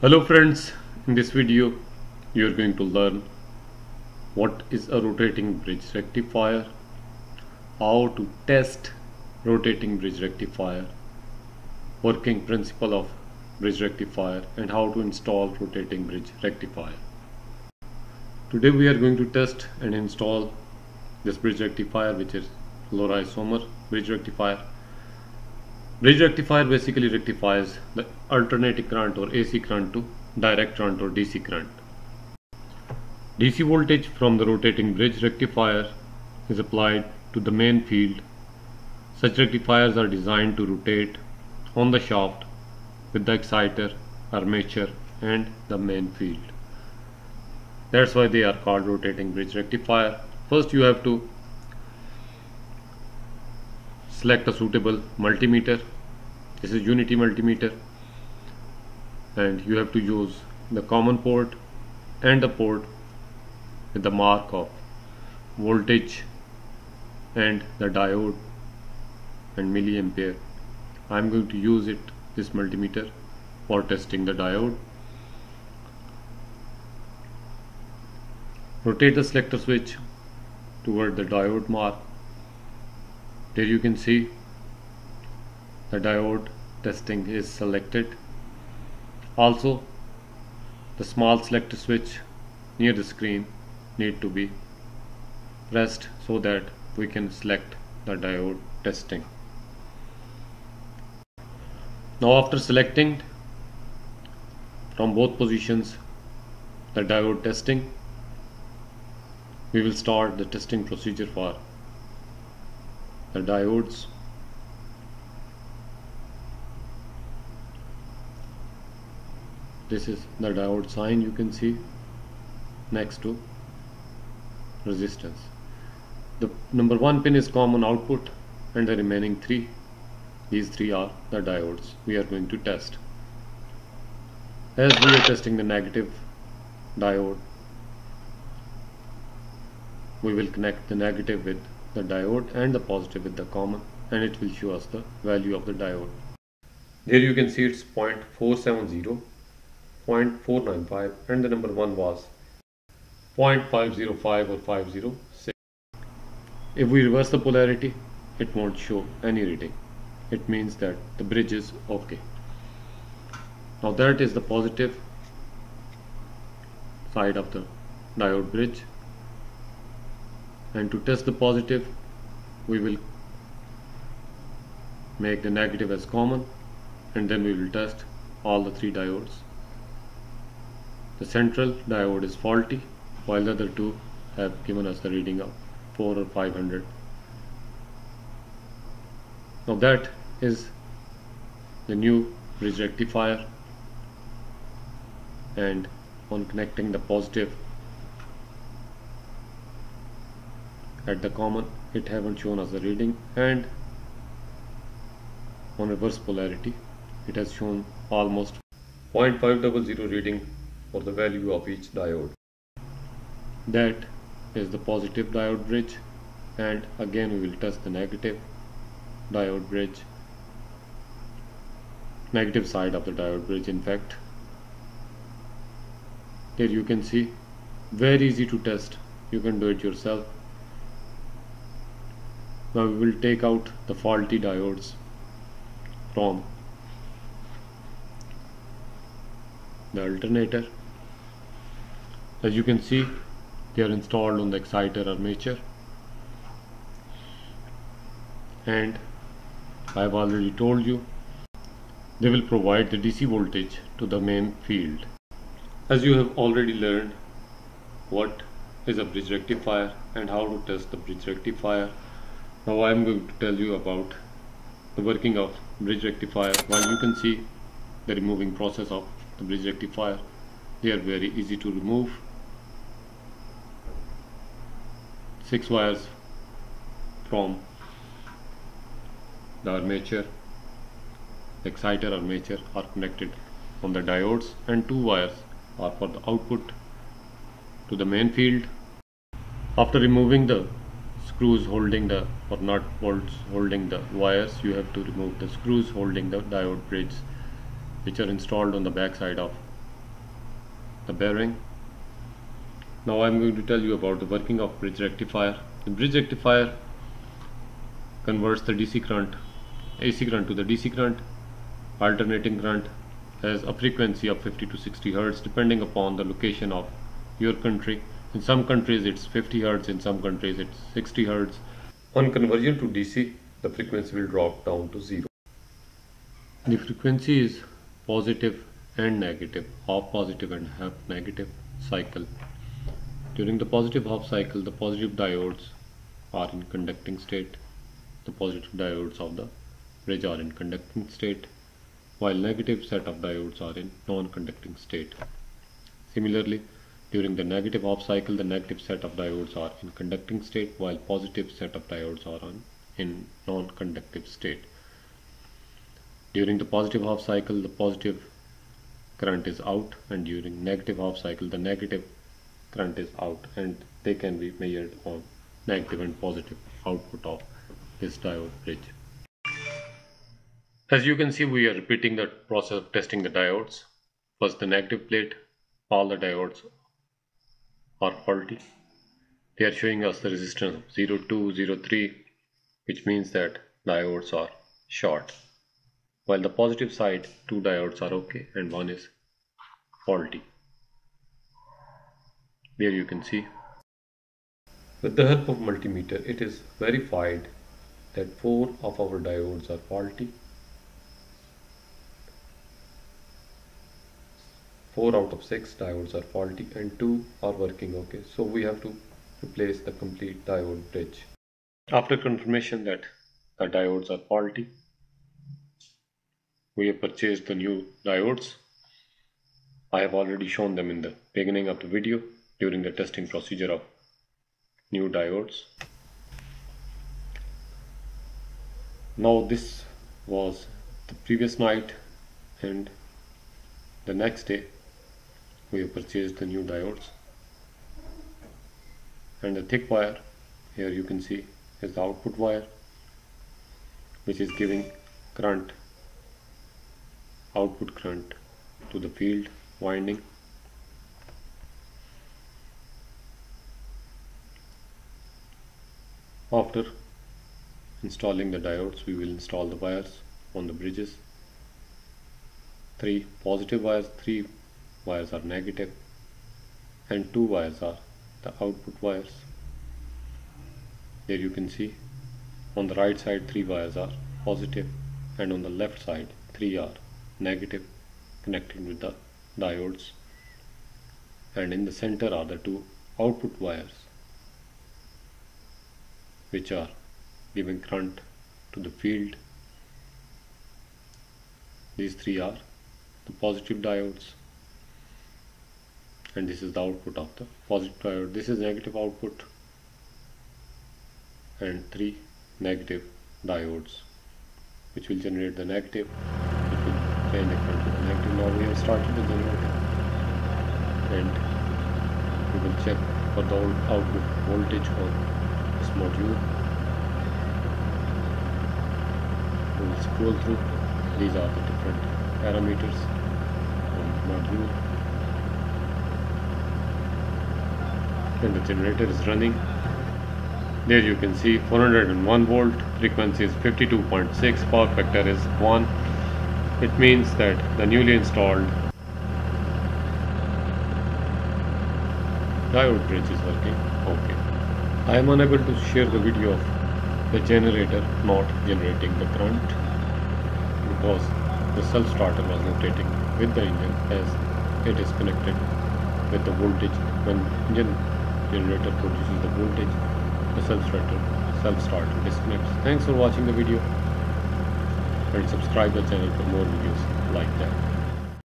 Hello friends, in this video you are going to learn what is a rotating bridge rectifier, how to test rotating bridge rectifier, working principle of bridge rectifier and how to install rotating bridge rectifier. Today we are going to test and install this bridge rectifier which is Leroy Somer bridge rectifier. Bridge rectifier basically rectifies the alternating current or AC current to direct current or DC current. DC voltage from the rotating bridge rectifier is applied to the main field. Such rectifiers are designed to rotate on the shaft with the exciter, armature and the main field. That's why they are called rotating bridge rectifier. First you have to select a suitable multimeter. This is UNI-T multimeter. And you have to use the common port and the port with the mark of voltage and the diode and milliampere. I'm going to use it this multimeter for testing the diode. Rotate the selector switch toward the diode mark there you can see the diode testing is selected. Also the small selector switch near the screen need to be pressed so that we can select the diode testing. Now after selecting from both positions the diode testing we will start the testing procedure for the diodes. This is the diode sign you can see next to resistance. The number one pin is common output and the remaining three these three are the diodes we are going to test. As we are testing the negative diode we will connect the negative with the diode and the positive with the common and it will show us the value of the diode. There you can see it's 0.470, 0.495 and the number 1 was 0.505 or 506. If we reverse the polarity, it won't show any reading. It means that the bridge is okay. Now that is the positive side of the diode bridge and to test the positive we will make the negative as common and then we will test all the three diodes. The central diode is faulty while the other two have given us the reading of 4 or 500 now that is the new bridge rectifier and on connecting the positive at the common it haven't shown us the reading and on reverse polarity it has shown almost 0.500 reading for the value of each diode. That is the positive diode bridge and again we will test the negative diode bridge. Negative side of the diode bridge in fact. Here you can see very easy to test. You can do it yourself now we will take out the faulty diodes. From the alternator. As you can see they are installed on the exciter armature. And I have already told you they will provide the DC voltage to the main field. As you have already learned what is a bridge rectifier and how to test the bridge rectifier now I am going to tell you about the working of bridge rectifier. While you can see the removing process of the bridge rectifier they are very easy to remove. Six wires from the armature exciter armature are connected on the diodes and two wires are for the output to the main field. After removing the screws holding the or nut bolts holding the wires you have to remove the screws holding the diode bridges which are installed on the back side of the bearing. Now I'm going to tell you about the working of bridge rectifier. The bridge rectifier converts the DC current AC current to the DC current alternating current has a frequency of 50 to 60 Hertz depending upon the location of your country in some countries it's 50 Hertz in some countries it's 60 Hertz. On conversion to DC the frequency will drop down to zero. The frequency is positive and negative half positive and half negative cycle. During the positive half cycle the positive diodes are in conducting state. The positive diodes of the bridge are in conducting state while negative set of diodes are in non-conducting state. Similarly, during the negative half cycle, the negative set of diodes are in conducting state while positive set of diodes are on, in non-conductive state. During the positive half cycle, the positive current is out and during negative half cycle, the negative current is out and they can be measured on negative and positive output of this diode bridge. As you can see, we are repeating the process of testing the diodes. First the negative plate, all the diodes are faulty. They are showing us the resistance of 02, 03, which means that diodes are short. While the positive side, two diodes are okay and one is faulty. There you can see. With the help of multimeter, it is verified that four of our diodes are faulty 4 out of 6 diodes are faulty and 2 are working okay. So we have to replace the complete diode bridge. After confirmation that the diodes are faulty we have purchased the new diodes. I have already shown them in the beginning of the video during the testing procedure of new diodes. Now this was the previous night and the next day we have purchased the new diodes. And the thick wire here you can see is the output wire which is giving current output current to the field winding. After installing the diodes we will install the wires on the bridges. Three positive wires three wires are negative and two wires are the output wires. Here you can see on the right side three wires are positive and on the left side three are negative connecting with the diodes. And in the center are the two output wires which are giving current to the field. These three are the positive diodes and this is the output of the positive diode. This is negative output and three negative diodes which will generate the negative which will change the current to the negative. Now we have started the generator and we will check for the output voltage on this module. We will scroll through. These are the different parameters on module and the generator is running. There you can see 401 volt frequency is 52.6 power factor is 1 it means that the newly installed diode bridge is working. Okay. I am unable to share the video of the generator not generating the current because the self starter was rotating with the engine as it is connected with the voltage when engine generator produces the voltage the self-starter self-starter disconnects thanks for watching the video and subscribe the channel for more videos like that